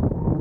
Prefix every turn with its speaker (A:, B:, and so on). A: Mm-hmm.